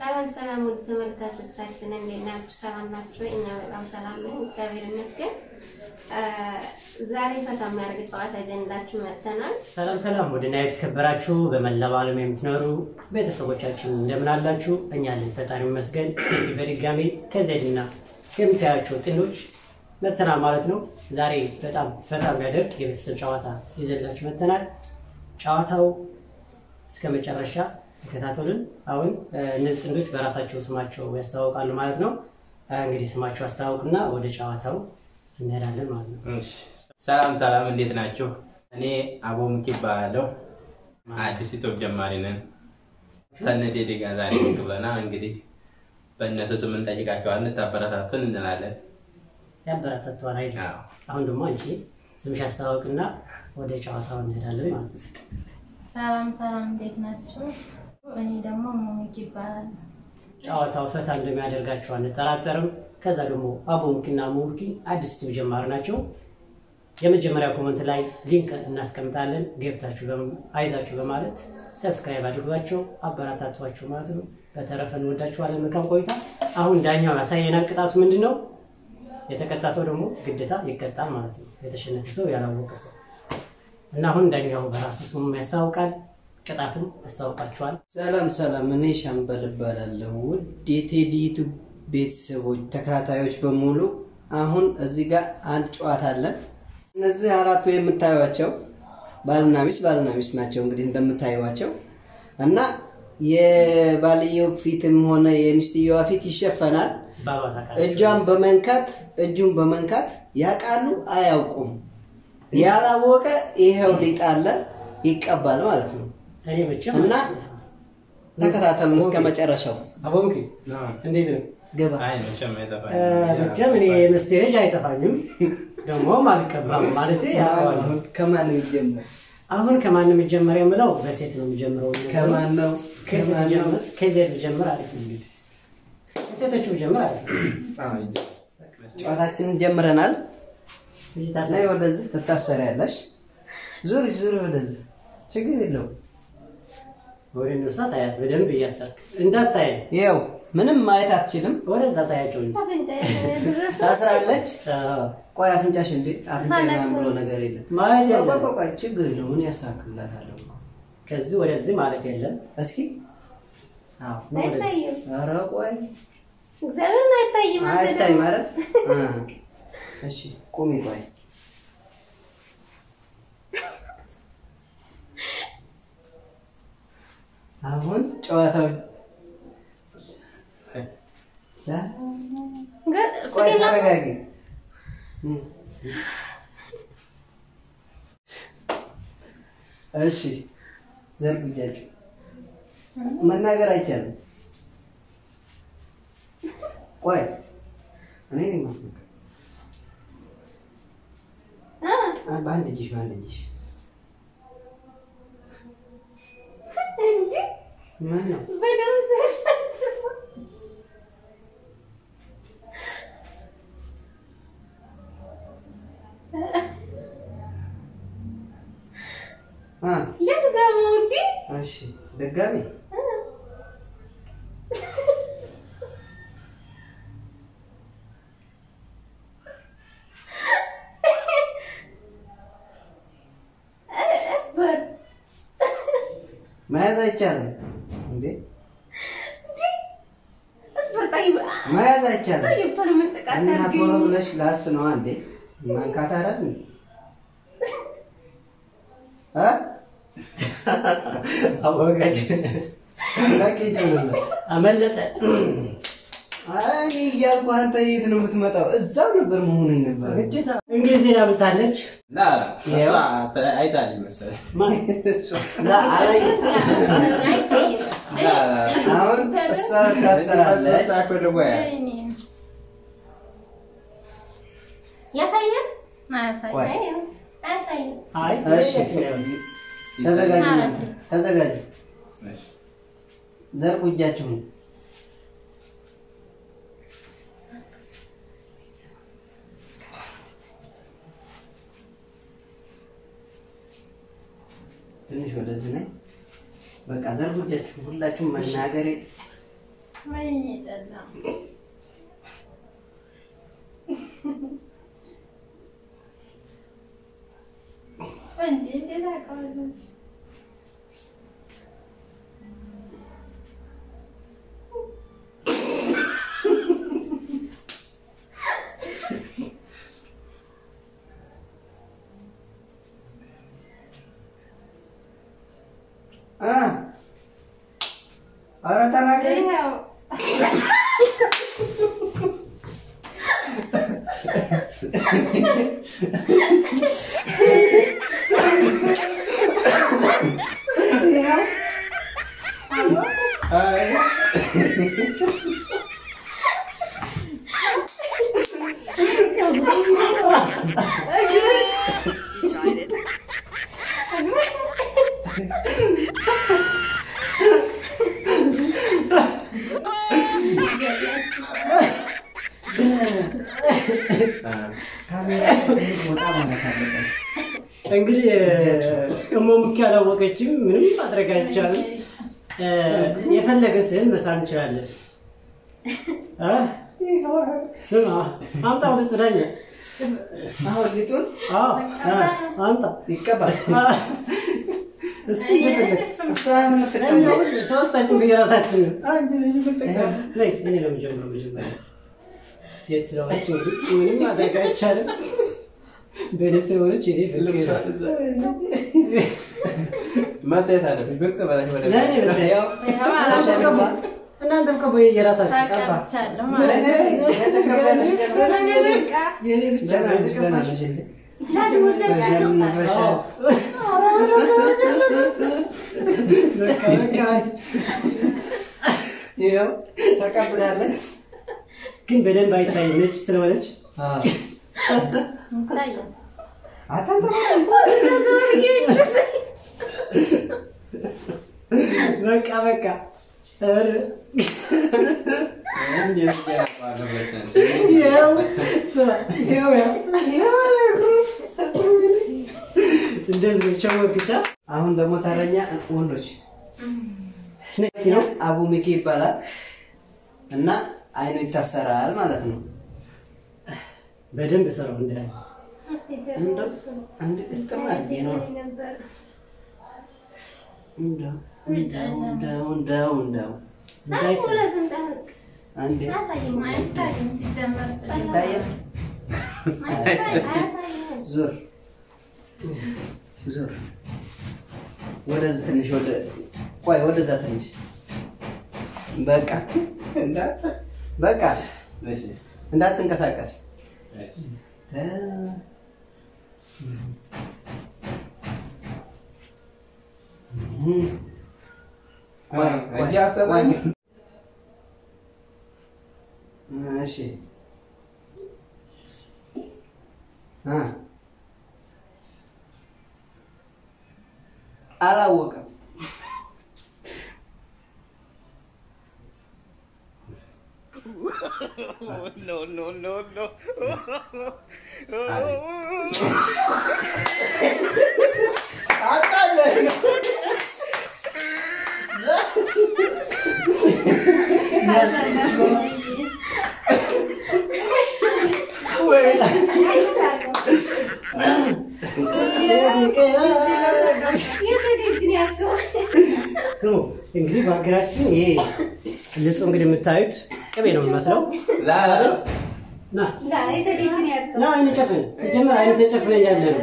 ሰላም ሰላም ውድ ተመልካቾቻችን እንዴት ናችሁ? ሰላም ናችሁ? እኛ በጣም ሰላም ነን፣ እግዚአብሔር ይመስገን። ዛሬ ፈታ የሚያደርግ ጨዋታ ይዘንላችሁ መጥተናል። ሰላም ሰላም ወደና የተከበራችሁ በመላው ዓለም የምትኖሩ ቤተሰቦቻችን እንደምን አላችሁ? እኛ አለን ፈጣሪ ይመስገን። በድጋሚ ከዜድና ከምታያቸው ጥንዶች መጥተናል ማለት ነው። ዛሬ በጣም ፈታ የሚያደርግ የቤተሰብ ጨዋታ ይዘንላችሁ መጥተናል። ጨዋታው እስከ መጨረሻ ተከታተሉን። አሁን እነዚህ ጥንዶች በራሳቸው ስማቸው ያስተዋውቃሉ ማለት ነው። እንግዲህ ስማቸው አስተዋውቁና ወደ ጨዋታው እንሄዳለን ማለት ነው። እሺ። ሰላም ሰላም፣ እንዴት ናችሁ? እኔ አቦ ሙኪ እባላለሁ። አዲስ YouTube ጀማሪ ነን። ከነዴዴ ጋር ዛሬ ብለናል። እንግዲህ በእነሱ ስም እንጠይቃቸዋለን፣ እንድታበረታቱን እንላለን። ያበረታተዋል። አይዞህ። አሁን ደግሞ አንቺ ስምሽ አስተዋውቅና ወደ ጨዋታው እንሄዳለን ማለት ነው። ሰላም ሰላም፣ እንዴት ናችሁ? እኔ ደግሞ ሞሚክ ይባላል። ጨዋታው ፈታ እንደሚያደርጋቸው አንጠራጠርም። ከዛ ደግሞ አቦ ሙኪና ሙኪ አዲስ YouTube ጀማሪ ናቸው። የመጀመሪያ comment ላይ link እናስቀምጣለን። ገብታችሁ አይዟችሁ በማለት subscribe አድርጓቸው አበረታቷቸው ማለት ነው። በተረፈ እንወዳችኋለን። መልካም ቆይታ። አሁን ዳኛው ያሳየናል። ቅጣቱ ምንድን ነው? የተቀጣ ሰው ደግሞ ግዴታ ይቀጣል ማለት ነው። የተሸነፈ ሰው ያላወቀ ሰው እና አሁን ዳኛው በራሱ ስሙ ያስታውቃል። ቅጣቱም ያስታውቃችኋል። ሰላም ሰላም፣ እኔ ሻምበል እባላለሁ። ውድ የቴዲ YouTube ቤተሰቦች ተከታታዮች በሙሉ አሁን እዚህ ጋር አንድ ጨዋታ አለ። እነዚህ አራቱ የምታዩቸው ባልና ሚስት ባልና ሚስት ናቸው እንግዲህ እንደምታዩቸው እና የባልየው ፊትም ሆነ የሚስትየዋ ፊት ይሸፈናል። እጇን በመንካት እጁን በመንካት ያውቃሉ አያውቁም። ያላወቀ ይሄው ሊጥ አለ ይቀባል ማለት ነው። እኔ መቼም እና ተከታተሉን እስከ መጨረሻው። አቦ ሙኪ እንዴት ነው? ገባ መቼም እኔ የምስቴ ልጅ አይጠፋኝም፣ ደግሞም አልቀባም ማለት ያውቀዋለሁ። ከማን የሚጀምር አሁን ከማንም የሚጀመር የምለው በሴት ነው የሚጀምረው። ከማን ነው? ከሴት ልጀምር አሪፍ እንግዲህ ከሴቶቹ ብጀምር አሪፍ ጨዋታችንን ጀምረናል። ወደዚህ ትታሰሪያለሽ። ዙሪ ዙሪ ወደዚህ ችግር የለውም። ወደ እነሱ ሳያት በደንብ እያሰርክ እንዳታይ ይኸው ምንም ማየት አትችልም። ወደዛ ሳያቸው ታስራለች። አዎ፣ ቆይ አፍንጫሽ እንዴ አፍንጫ ምናምን ብሎ ነገር የለም። ማየት ቆይ ቆይ ችግር የለውም። እኔ ያስተካክልላታለሁ። ከዚህ ወደዚህ ማለፍ የለም። እስኪ አዎ፣ ነው ወደዚህ። አይታይም፣ ኧረ ቆይ እግዚአብሔርን አይታይም። አንተ አይታይ ደግሞ ማለት እሺ ቁሚ ቆይ አሁን ጨዋታው እሺ ዘርጉጃችሁ መናገር አይቻልም። ቆይ እኔ አ- በአንድ እጅሽ በአንድ እጅሽ ምን ነው በደምብ ስለተሰማ አ ልትገባው እንዴ? እሺ ድጋሚ እስበር መያዝ አይቻልም እንዴ መያዝ አይቻልም እና ቶሎ ብለሽ ላስ ነው አንዴ ማንካት አይደል እንዴ? እ አወቀች፣ ለቂ ደውል አመለጠ። እኔ እያልኩ አንተ የት ነው የምትመጣው? እዛው ነበር መሆኑ ነበር። ግዴታ እንግሊዝኛ ብታለች አይታል መሰለኝ። አላየሁም። አሁን እሷ ታሰራለች። ተዘጋጁ፣ ተዘጋጁ። ዘርጉ እጃችሁን። ትንሽ ወደዚህ ነኝ። እጃችሁን። ሁላችሁም መናገሬ ጨለማ Yeah. ወጣ ማለት አለበት። እንግዲህ እሞ ሙኪ አላወቀችም። ምንም ማድረግ አይቻልም። የፈለገ ስዕል መሳል እንችላለን። አምጣ ሁለቱ ዳኛ አሁን ሊጡን አዎ፣ እ፣ አምጣ ይቀባል። የምትቀባው ላይ እኔ ነው የምጀምረው። መጀመሪያ ሴት ስለሆነች እንግዲህ ምንም ማድረግ አይቻልም። በእኔ ስለሆነች እኔ መታየት አለብሽ። ብቅ በላሽ ወደ ለእኔ ብታይ ያው ይኸው አላወቀም። እናንተም እኮ የራሳችሁ ተቀብቻለሁ ማለት ነው። የተቀበለች የእኔ ብቻ ገና ነው ልጅ ገና የተቀባሽ። ልጅ በዚያም በሻ በቃ በቃ ይኸው ተቀብላለች። ግን በደንብ አይታይም ነጭ ስለሆነች በቃ በቃ እንደዚህ ሸወክ ብቻ አሁን ደግሞ ተረኛ ወንዶች ነው። አቡ ሚኪ ይባላል እና አይኑ ይታሰራል ማለት ነው። በደንብ ስራው እንደ እንደው አንድ ቅጥም አድርጌ ነው እንደው እንደው እንደው እንደው እንደው አንዴ አይታይም ሲጀመር ጨለማ ይታያል። ዞር ዞር ወደዚህ ትንሽ ወደ ቆይ ወደዛ ትንሽ በቃ እንዳት- በቃ እሺ፣ እንዳትንቀሳቀስ። እሺ። ቆይ ቆይ እያሰጣኝ እሺ አ አላወቀም ስሙ እንግዲህ በሀገራችን ይሄ ልጹ እንግዲህ የምታዩት ቅቤ ነው የሚመስለው። ና። ና አይነ ጨፍን። ሲጀመር አይነ ተጨፍነ እያለ ነው።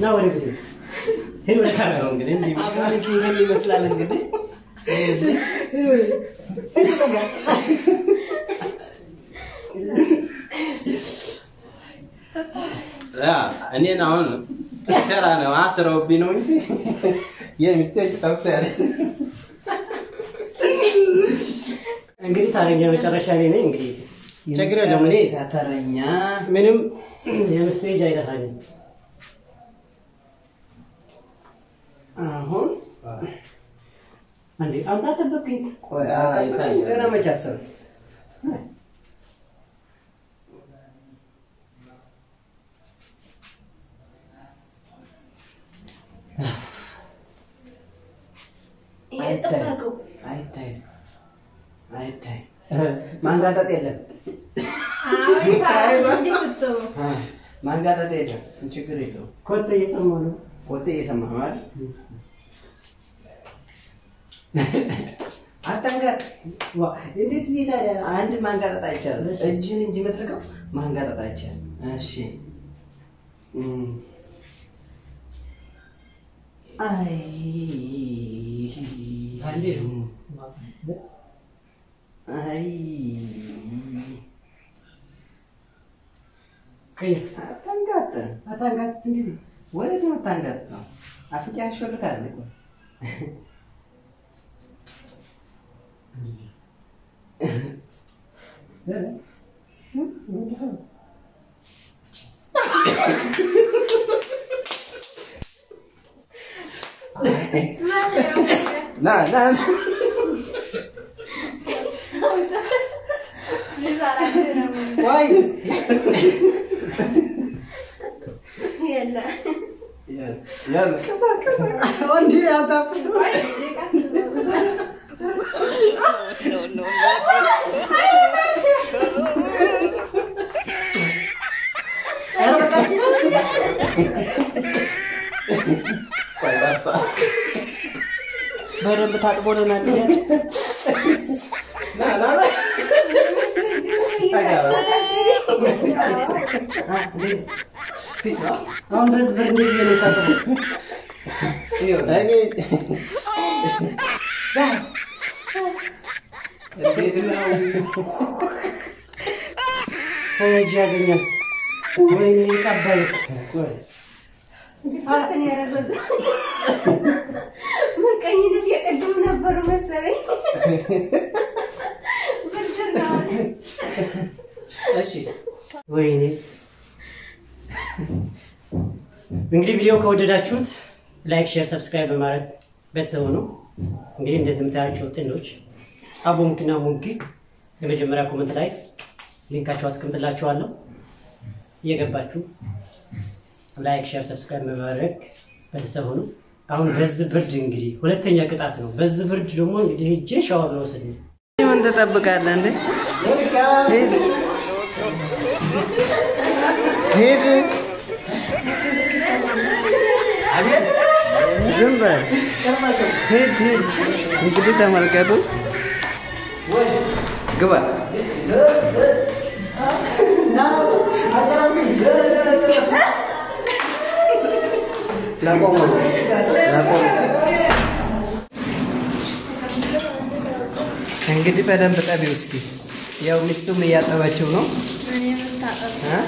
ና ወደ ጊዜ ሄድ ወደ ካሜራው እንግዲህ ይመስላል እንግዲህ እኔን አሁን ሸራ ነው አስረውብኝ ነው እንጂ የሚስቴክ ያለ እንግዲህ ታረኛ መጨረሻ ላይ ነኝ። እንግዲህ ችግር የለውም እኔ ተረኛ ምንም የምስቴጅ አይጠፋኝም። አሁን እንዴ አንተ አጠበቅኝ። ቆይ አጠብቀኝ፣ ገና መቼ አሰብክ? እየጠበቅኩ አይታይም አይታይም። ማንጋጠጥ የለም አ፣ ማንጋጠጥ የለም። ችግር የለውም። ኮተ እየሰማሁ ነው። ወጤ እየሰማህ ነው አይደል? አታንጋጥ። እንዴት ታዲያ አንድ ማንጋጠጥ አይቻልም። እሺ። እጅህን እንጂ የምትልቀው ማንጋጠጥ አይቻልም። እሺ አይ አይ አታንጋጥ። አታንጋት እንዴት ወዴት ነው የምታንጋጥ ነው? አፍንጫ ያሾልካል እኮ ና ና ና። ዋይ የለ ያለ ወንድ አታፍ በደንብ ታጥቦልናል ልጃችን። ና ና ና። ፒስ ነው።? እኔ ሰው እጅ ያገኛል። ወይኔ ቀባይ ፋትን ያረገዘ መቀኝነት የቀድም ነበሩ መሰለኝ። እሺ ወይኔ እንግዲህ ቪዲዮ ከወደዳችሁት ላይክ፣ ሼር፣ ሰብስክራይብ በማድረግ ቤተሰቡ ነው። እንግዲህ እንደዚህ የምታያቸው ጥንዶች አቦ ሙኪና ሙኪ የመጀመሪያ ኮመንት ላይ ሊንካቸው አስቀምጥላችኋለሁ። እየገባችሁ like፣ share፣ subscribe በማድረግ ቤተሰብ ሁኑ። አሁን በዚህ ብርድ እንግዲህ ሁለተኛ ቅጣት ነው። በዚህ ብርድ ደግሞ እንግዲህ እጄ ሻወር ልወስድ ነው። ምን ትጠብቃለህ እንዴ? ሂድ፣ ዝም በል ሂድ ሂድ። እንግዲህ ተመልከቱ፣ ግባ ላቆም ላቆም። እንግዲህ በደንብ ጠቢው እስኪ። ያው ሚስቱም እያጠበችው ነው እ?